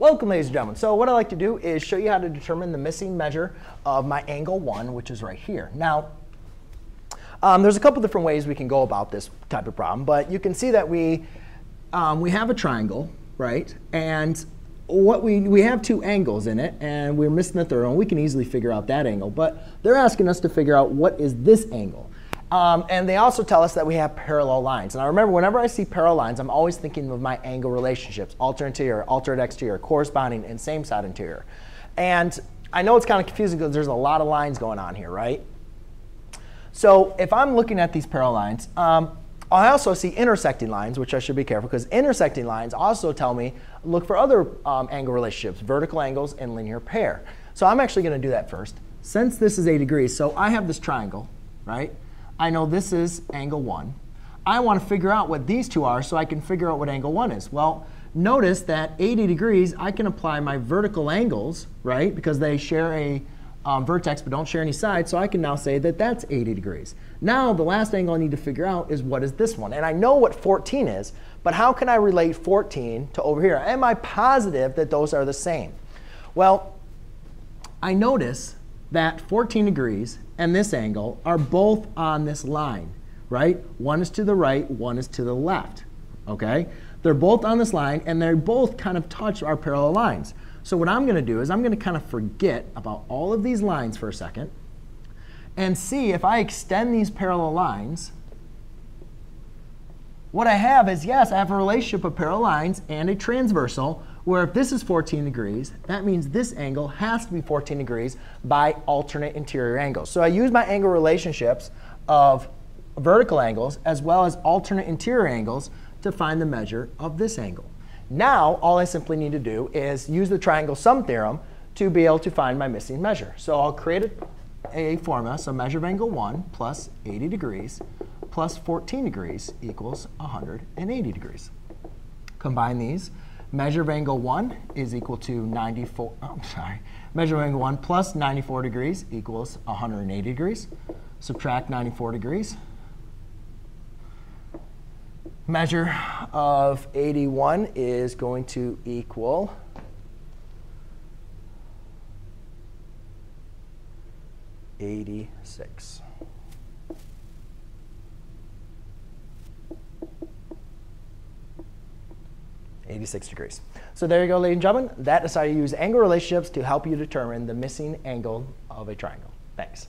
Welcome, ladies and gentlemen. So what I like to do is show you how to determine the missing measure of my angle 1, which is right here. Now, um, there's a couple different ways we can go about this type of problem, but you can see that we, um, we have a triangle, right? And what we, we have two angles in it, and we're missing the third one. We can easily figure out that angle, but they're asking us to figure out what is this angle. Um, and they also tell us that we have parallel lines. And I remember whenever I see parallel lines, I'm always thinking of my angle relationships, alternate interior, alternate exterior, corresponding, and same side interior. And I know it's kind of confusing because there's a lot of lines going on here, right? So if I'm looking at these parallel lines, um, I also see intersecting lines, which I should be careful because intersecting lines also tell me look for other um, angle relationships, vertical angles and linear pair. So I'm actually going to do that first. Since this is 80 degrees, so I have this triangle, right? I know this is angle 1. I want to figure out what these two are so I can figure out what angle 1 is. Well, notice that 80 degrees, I can apply my vertical angles, right, because they share a um, vertex but don't share any sides. So I can now say that that's 80 degrees. Now, the last angle I need to figure out is what is this one. And I know what 14 is, but how can I relate 14 to over here? Am I positive that those are the same? Well, I notice that 14 degrees and this angle are both on this line, right? One is to the right, one is to the left, okay? They're both on this line, and they both kind of touch our parallel lines. So what I'm going to do is I'm going to kind of forget about all of these lines for a second and see if I extend these parallel lines, what I have is, yes, I have a relationship of parallel lines and a transversal, where if this is 14 degrees, that means this angle has to be 14 degrees by alternate interior angles. So I use my angle relationships of vertical angles as well as alternate interior angles to find the measure of this angle. Now, all I simply need to do is use the triangle sum theorem to be able to find my missing measure. So I'll create a, a formula. So measure of angle 1 plus 80 degrees plus 14 degrees equals 180 degrees. Combine these. Measure of angle 1 is equal to 94, oh, I'm sorry. Measure of angle 1 plus 94 degrees equals 180 degrees. Subtract 94 degrees. Measure of 81 is going to equal Eighty-six. 86 degrees. So there you go, ladies and gentlemen. That is how you use angle relationships to help you determine the missing angle of a triangle. Thanks.